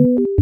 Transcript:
you